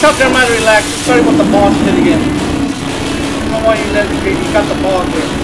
Hey, tell Jeremiah to relax. Sorry about the boss shit again. I don't know why you let you got the ball there.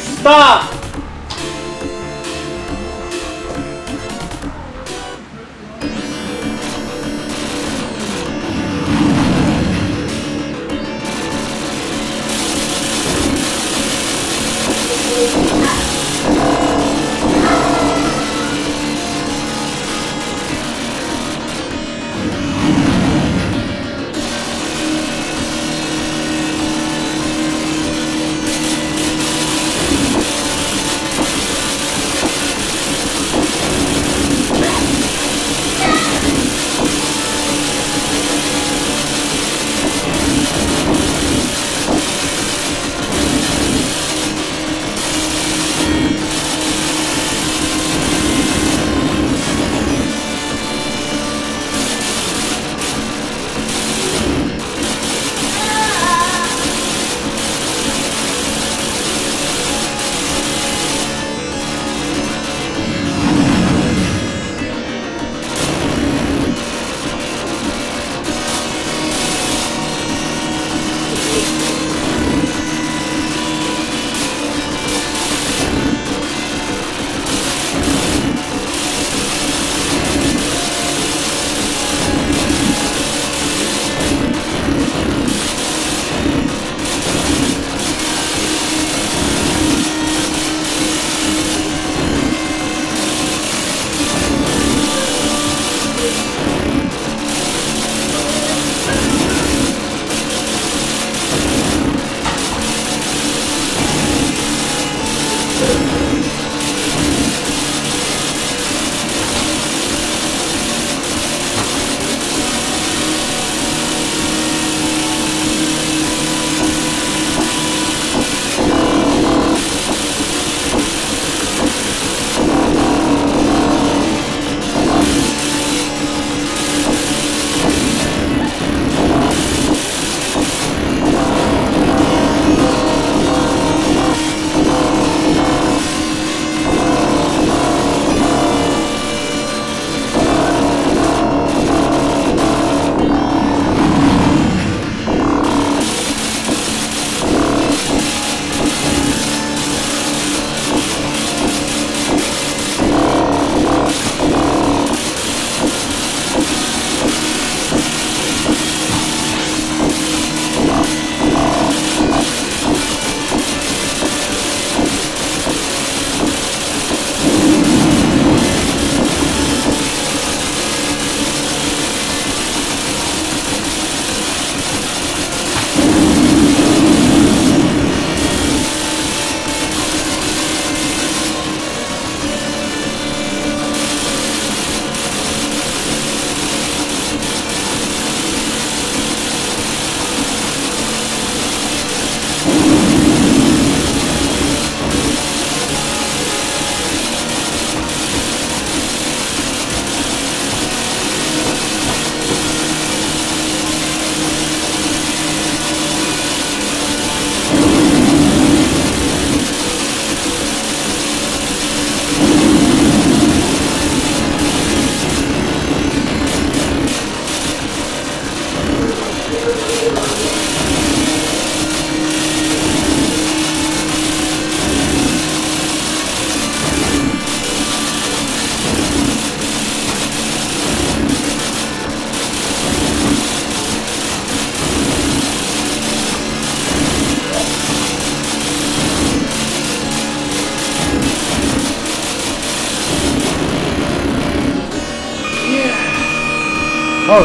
Stop?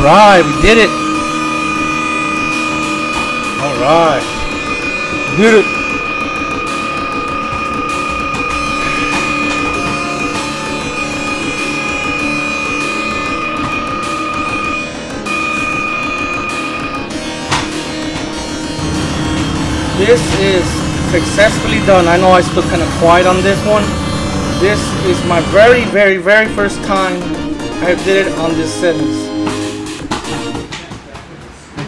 Alright, we did it! Alright. Did it! This is successfully done. I know I still kind of quiet on this one. This is my very, very, very first time I did it on this sentence.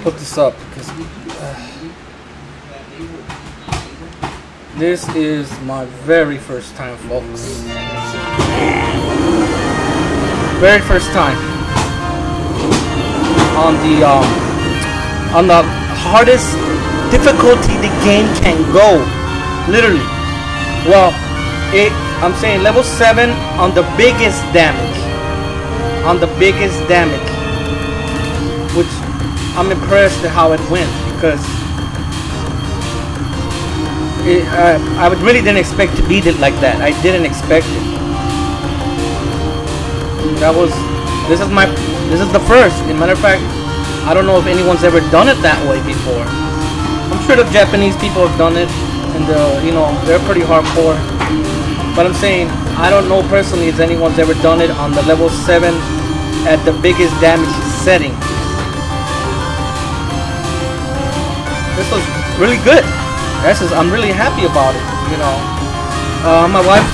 Put this up because uh, this is my very first time, folks. Very first time on the um, on the hardest difficulty the game can go. Literally. Well, it I'm saying level 7 on the biggest damage. On the biggest damage. I'm impressed at how it went because it, uh, I really didn't expect to beat it like that. I didn't expect it. That was this is my this is the first. As matter of fact, I don't know if anyone's ever done it that way before. I'm sure the Japanese people have done it, and uh, you know they're pretty hardcore. But I'm saying I don't know personally if anyone's ever done it on the level seven at the biggest damage setting. This was really good. This is I'm really happy about it. You know, uh, my wife,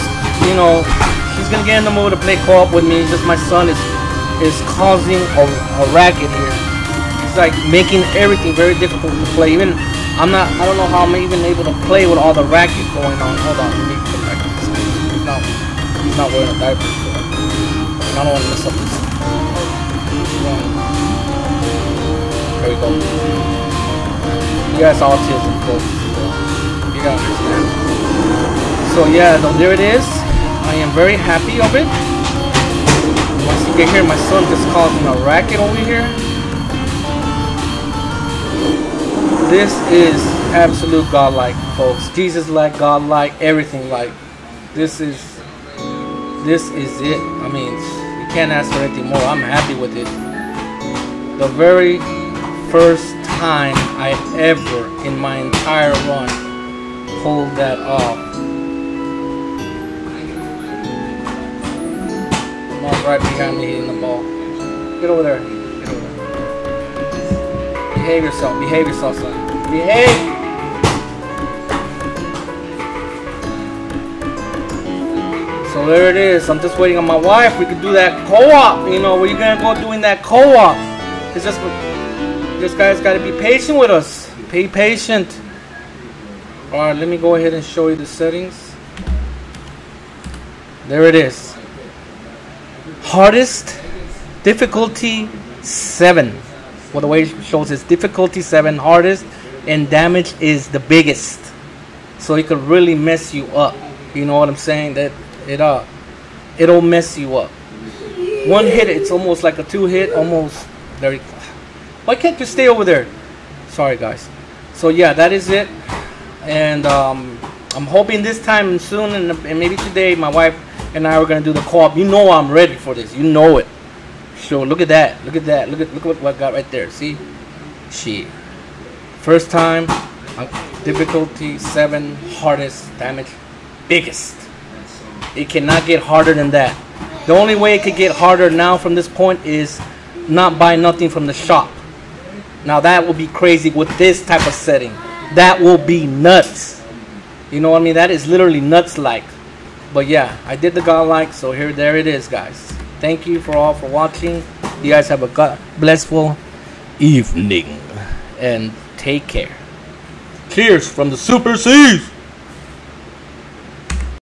you know, she's gonna get in the mood to play co-op with me. Just my son is is causing a, a racket here. It's like making everything very difficult to play. Even I'm not. I don't know how I'm even able to play with all the racket going on. Hold on, let me put back this. He's not. He's not wearing a diaper. I don't want to mess up this. There we go. Has autism, folks. You gotta understand. So yeah, so there it is. I am very happy of it. Once you get here, my son just causing a racket over here. This is absolute godlike, folks. Jesus like, godlike, everything like. This is, this is it. I mean, you can't ask for anything more. I'm happy with it. The very first time I ever, in my entire run, pulled that off. Mom's right behind me hitting the ball. Get over there. Get over there. Behave yourself. Behave yourself, son. Behave. So there it is. I'm just waiting on my wife. We could do that co-op. You know, we're gonna go doing that co-op. It's just this guy's got to be patient with us. Be patient. All right, let me go ahead and show you the settings. There it is. Hardest difficulty 7. Well, the way it shows is difficulty 7, hardest, and damage is the biggest. So it could really mess you up. You know what I'm saying? That it uh it'll mess you up. One hit, it's almost like a two hit, almost very why can't you stay over there? Sorry, guys. So yeah, that is it. And um, I'm hoping this time soon, and, and maybe today, my wife and I are gonna do the co-op. You know I'm ready for this. You know it. So look at that. Look at that. Look at look at what I got right there. See? She. First time. Difficulty seven. Hardest damage. Biggest. It cannot get harder than that. The only way it could get harder now from this point is not buy nothing from the shop. Now that will be crazy with this type of setting. That will be nuts. You know what I mean? That is literally nuts like. But yeah, I did the godlike, so here there it is, guys. Thank you for all for watching. You guys have a God blessful evening and take care. Cheers from the Super Seas.